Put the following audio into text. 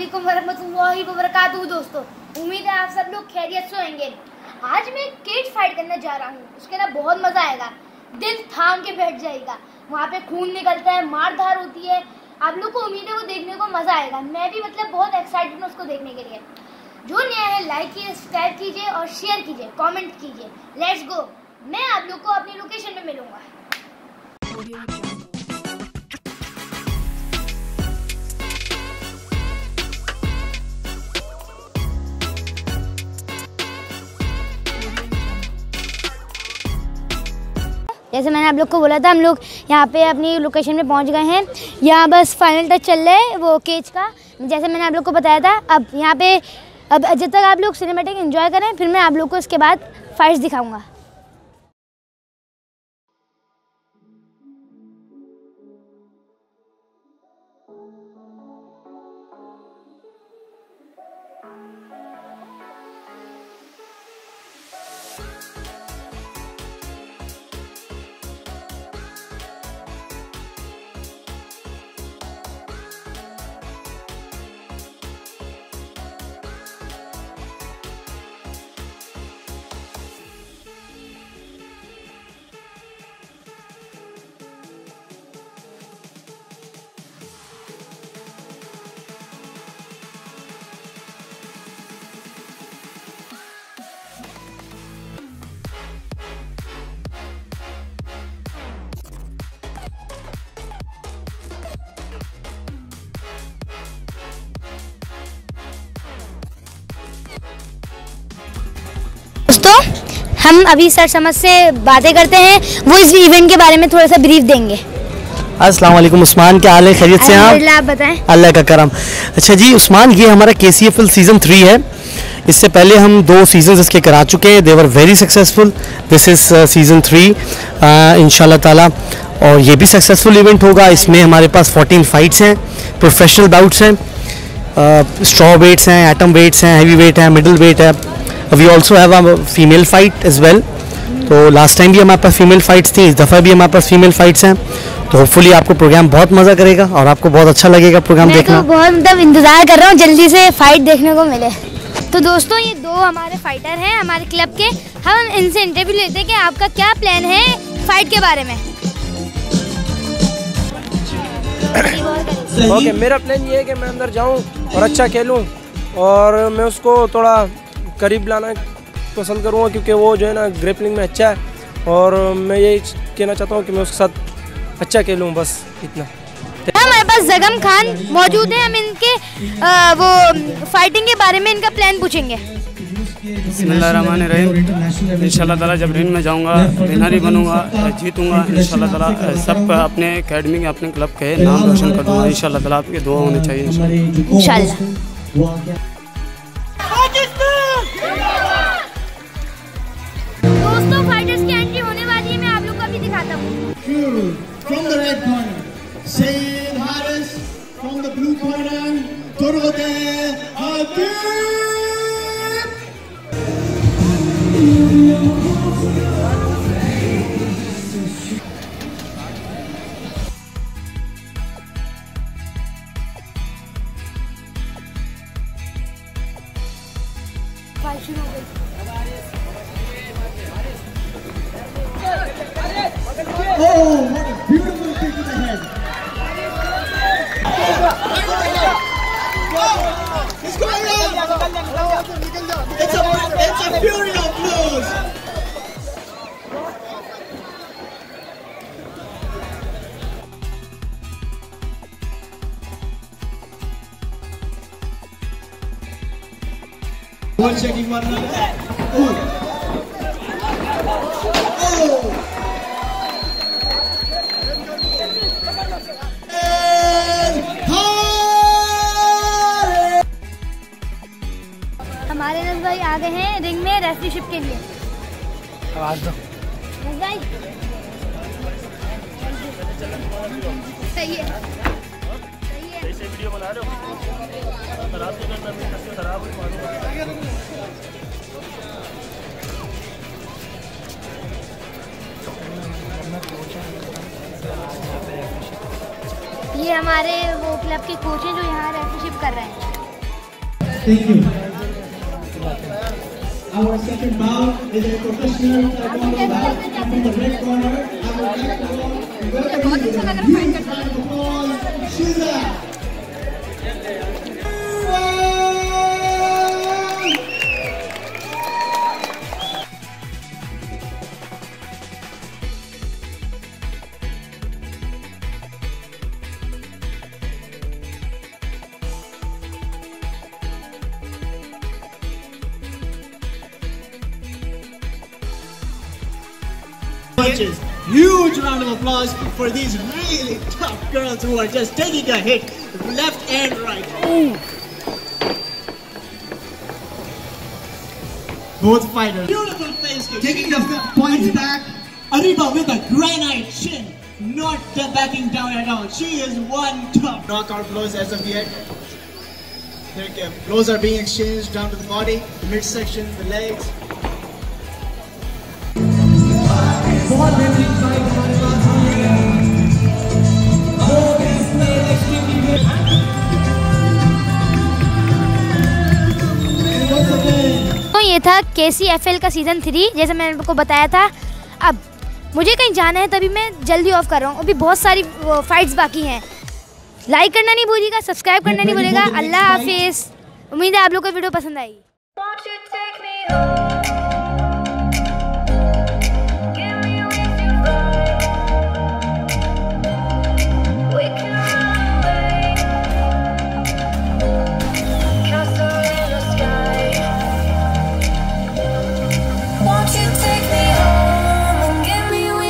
वालेकुम वरहमतुल्लाहि वबरकातुहू दोस्तों। उम्मीद है आप सब लोग खैरियत से होंगे। आज मैं केज फाइट करने जा रहा हूँ। उसके अंदर बहुत मज़ा आएगा। दिल थाम के बैठ जाएगा। वहाँ पे खून निकलता है मार धार होती है। आप लोग को उम्मीद है वो देखने को मज़ा आएगा। मैं भी मतलब बहुत एक्साइटेड हूँ उसको देखने के लिए। जो नया है लाइक कीजिए सब्सक्राइब कीजिए और शेयर कीजिए कॉमेंट कीजिए। लेट्स गो मैं आप लोग को अपनी लोकेशन पे मिलूँगा। जैसे मैंने आप लोग को बोला था, हम लोग यहाँ पे अपनी लोकेशन पे पहुँच गए हैं। यहाँ बस फाइनल टच चल रहा है वो केज का। जैसे मैंने आप लोग को बताया था, अब यहाँ पे, अब जब तक आप लोग सिनेमेटिक इन्जॉय करें, फिर मैं आप लोग को इसके बाद फाइट्स दिखाऊँगा। दोस्तों हम अभी सर समझ से बातें करते हैं। वो इस इवेंट के बारे में थोड़ा सा ब्रीफ देंगे। अस्सलाम वालेकुम उस्मान क्या हाल है? खैरियत से आप? आप बताएँ। अल्लाह का करम। अच्छा जी उस्मान ये हमारा K C F L season three है। इससे पहले हम दो सीज़न इसके करा चुके हैं। They were very successful this is season three in ताला और ये भी सक्सेसफुल इवेंट होगा। इसमें हमारे पास 14 फाइट्स हैं प्रोफेशनल बाउट्स हैं। स्ट्रॉ वेट्स हैं एटम वेट्स हैं हैवी वेट है मिडिल वेट है। We also have a female fight as well तो लास्ट टाइम भी हमारे पास फीमेल फाइट्स थी इस दफ़ा भी हमारे पास फीमेल फाइट्स हैं। तो होपफुली आपको प्रोग्राम बहुत मज़ा करेगा और आपको बहुत अच्छा लगेगा प्रोग्राम मैं देखना। तो बहुत मतलब इंतज़ार कर रहा हूँ जल्दी से फाइट देखने को मिले। तो दोस्तों ये दो हमारे फाइटर हैं हमारे क्लब के। हम इनसे इंटरव्यू लेते हैं कि आपका क्या प्लान है फाइट के बारे में। ओके okay, मेरा प्लान ये है कि मैं अंदर जाऊँ और अच्छा खेलूं और मैं उसको थोड़ा करीब लाना पसंद करूँगा क्योंकि वो जो है ना ग्रेपलिंग में अच्छा है और मैं यही कहना चाहता हूँ कि मैं उसके साथ अच्छा खेलूं बस इतना। हमारे पास जगम खान मौजूद हैं। हम इनके आ, वो फाइटिंग के बारे में इनका प्लान पूछेंगे। रहीम इंशाल्लाह ताला जब रिंग में जाऊँगा विनर ही बनूँगा जीतूँगा इंशाल्लाह ताला सब अपने एकेडमी के अपने क्लब के नाम रोशन कर दूँगा। इंशाल्लाह ताला आपके दुआ होनी चाहिए इंशाल्लाह। Guru from the red corner. Shane Harris from the blue corner. Durvade Adib! Vai, tira One checking one. Oh. हमारे नज भाई आ गए हैं रिंग में रेफरीशिप के लिए आवाज़ दो भाई सही है सही है ये हमारे वो क्लब के कोच हैं जो यहाँ रेफरशिप कर रहे हैं Thank you. Our second bout is a professional taekwondo and from the red corner. Would like to welcome you with a huge round of applause, Shiza. Punches. Huge round of applause for these really tough girls who are just taking a hit left and right. Both fighters. Beautiful face kick. Taking the points back. Ariba with a granite chin. Not backing down at all. She is one tough. Knockout blows as of yet. Their blows are being exchanged down to the body, the midsection, the legs. तो ये था K C F L का season three जैसे मैंने आपको बताया था। अब मुझे कहीं जाना है तभी मैं जल्दी ऑफ़ कर रहा हूँ। अभी बहुत सारी फाइट्स बाकी हैं। लाइक करना नहीं भूलिएगा सब्सक्राइब करना नहीं भूलिएगा। अल्लाह हाफिज़। उम्मीद है आप लोग को वीडियो पसंद आएगी